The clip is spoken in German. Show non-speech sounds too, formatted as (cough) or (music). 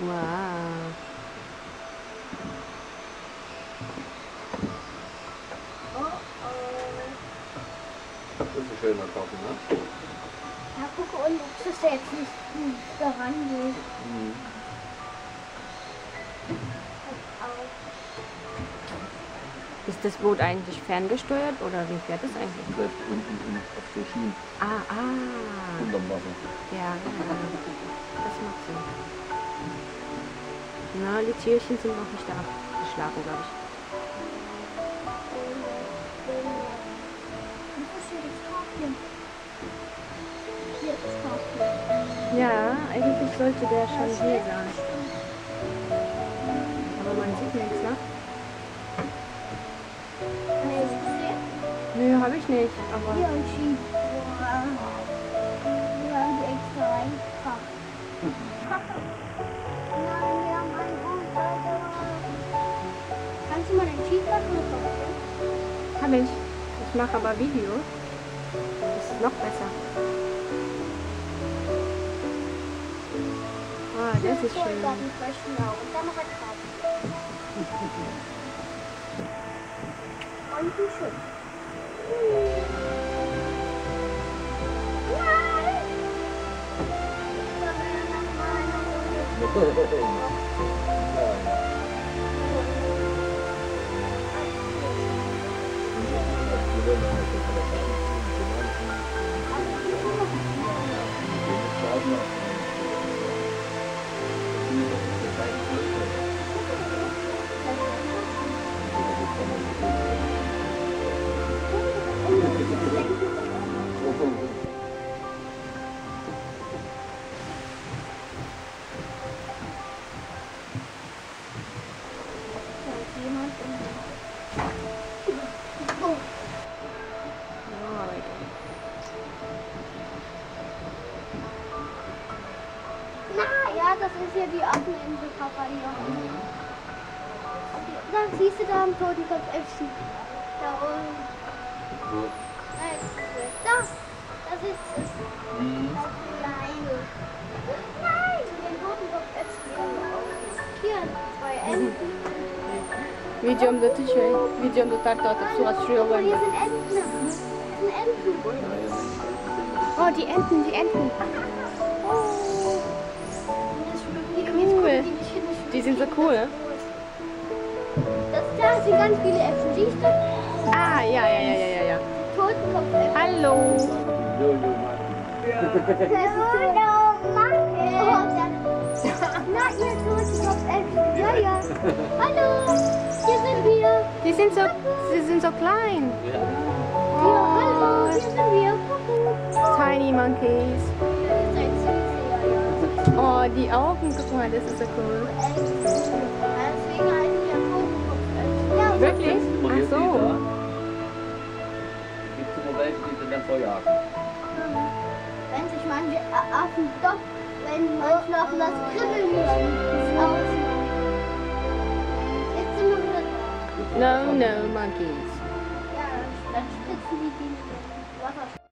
Wow. Oh, oh. Das ist ein schöner Kochen, ne? Ja, gucke, und ob das jetzt nicht hm, daran geht. Mhm. Ist das Boot eigentlich ferngesteuert oder wie fährt es eigentlich? Läuft unten in, auf so Schienen Ah, ah. unterm Wasser. Ja, ja. Das macht Sinn. Na, die Tierchen sind noch nicht da. Die schlafen, glaube ich. Ja, eigentlich sollte der schon hier sein. Aber man sieht nichts, ne? Nö, habe ich nicht. Aber habe ich. Ich mache aber Video. Das ist noch besser. Ah, das ist schön. Und dann noch (laughs) (laughs) ein das ist ja die Affeninsel Papadion. Da siehst du da am Totenkopf FC. Da oben. Nein, da. Das ist es. Mhm. Das kleine. Nein, den Totenkopf FC. Hier, zwei Enten. Videomda şey, videomda su açıyor Guck mal, hier sind Enten. Hier sind Enten. Oh, die Enten, die Enten. Cool. Das, da sind ganz viele Äpfel. Siehst du? Ah, ja, ja, ja, ja, ja, ja. Totenkopfäpfel. Hallo. Jojo Martin. Hallo, Mann. Na, ihr Totenkopfäpfel. Ja, ja. Hallo, hier sind wir. Die sind so, sie sind so klein. Ja, hallo, hier sind wir. Tiny monkeys. Oh, die Augen, guck mal, das ist so cool. Ja Wirklich? Ach so. Gibt es immer welche, die sind dann verjagen. Wenn sich manche Affen doch, wenn manche Affen das Kribbeln das ausmachen. Jetzt sind wir wieder da. No, no monkeys. Ja, dann spritzen die die Wasser.